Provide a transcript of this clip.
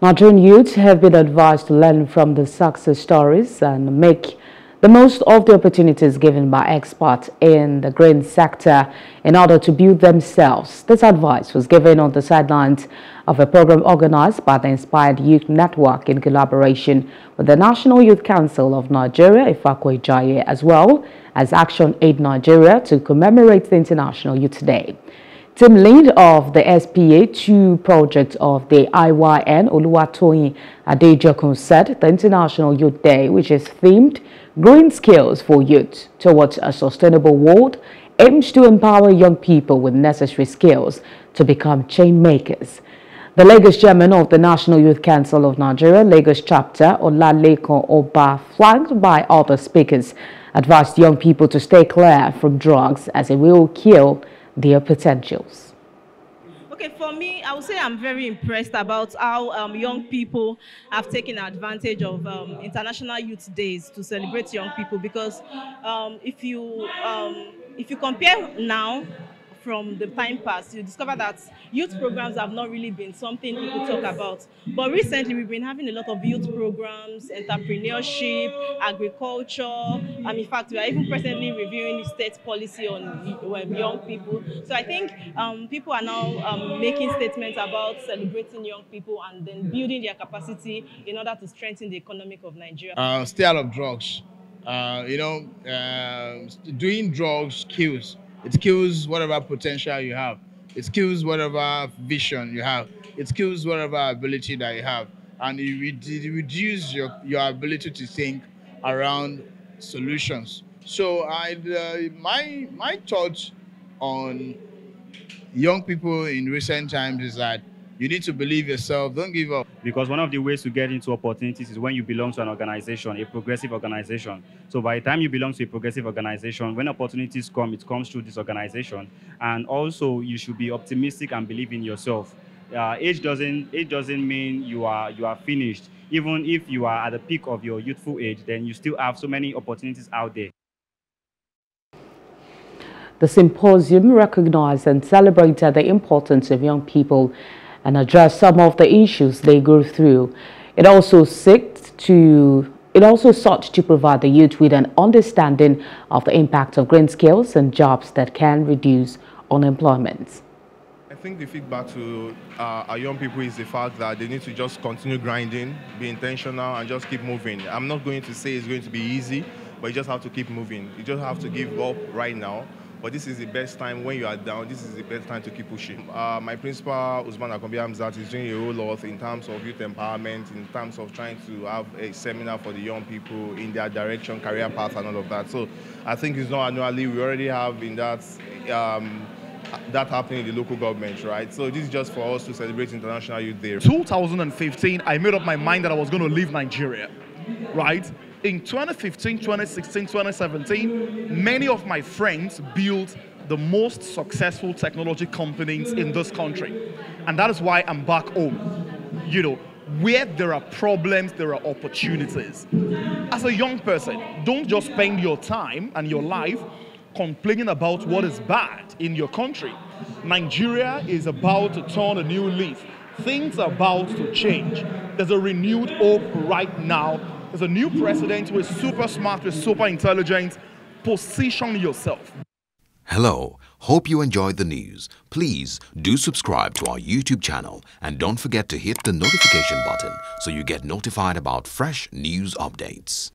Nigerian youths have been advised to learn from the success stories and make the most of the opportunities given by experts in the green sector in order to build themselves. This advice was given on the sidelines of a program organized by the Inspired Youth Network in collaboration with the National Youth Council of Nigeria, Ifako Ijaiye, as well as Action Aid Nigeria to commemorate the International Youth Day. Team lead of the SPA2 project of the IYN, Oluwatoyin Adejokun, said the International Youth Day, which is themed Green Skills for Youth Towards a Sustainable World, aims to empower young people with necessary skills to become change makers. The Lagos chairman of the National Youth Council of Nigeria, Lagos chapter, Olalekan Oba, flanked by other speakers, advised young people to stay clear from drugs as it will kill their potentials? Okay, for me, I would say I'm very impressed about how um, young people have taken advantage of um, International Youth Days to celebrate young people. Because um, if you um, if you compare now from the time past, you discover that youth programs have not really been something people talk about. But recently, we've been having a lot of youth programs, entrepreneurship, agriculture. Um, in fact, we are even presently reviewing the state policy on um, young people. So I think um, people are now um, making statements about celebrating young people and then building their capacity in order to strengthen the economic of Nigeria. Uh, stay out of drugs. Uh, you know, uh, doing drugs kills it kills whatever potential you have. It kills whatever vision you have. It kills whatever ability that you have. And it, it reduces your, your ability to think around solutions. So I, uh, my, my thoughts on young people in recent times is that you need to believe yourself. Don't give up. Because one of the ways to get into opportunities is when you belong to an organization, a progressive organization. So by the time you belong to a progressive organization, when opportunities come, it comes through this organization. And also, you should be optimistic and believe in yourself. Uh, age doesn't age doesn't mean you are you are finished. Even if you are at the peak of your youthful age, then you still have so many opportunities out there. The symposium recognized and celebrated the importance of young people and address some of the issues they go through. It also sought to it also sought to provide the youth with an understanding of the impact of green skills and jobs that can reduce unemployment. I think the feedback to uh, our young people is the fact that they need to just continue grinding, be intentional, and just keep moving. I'm not going to say it's going to be easy, but you just have to keep moving. You just have to give up right now but this is the best time when you are down. This is the best time to keep pushing. Uh, my principal, Usman Akanbi Hamzat, is doing a whole lot in terms of youth empowerment, in terms of trying to have a seminar for the young people in their direction, career path, and all of that. So I think it's not annually. We already have in that. Um, that happening in the local government, right? So this is just for us to celebrate International Youth Day. 2015, I made up my mind that I was going to leave Nigeria, right? In 2015, 2016, 2017, many of my friends built the most successful technology companies in this country. And that is why I'm back home. You know, where there are problems, there are opportunities. As a young person, don't just spend your time and your life complaining about what is bad in your country. Nigeria is about to turn a new leaf. Things are about to change. There's a renewed hope right now there's a new president who is super smart, who is super intelligent. Position yourself. Hello. Hope you enjoyed the news. Please do subscribe to our YouTube channel and don't forget to hit the notification button so you get notified about fresh news updates.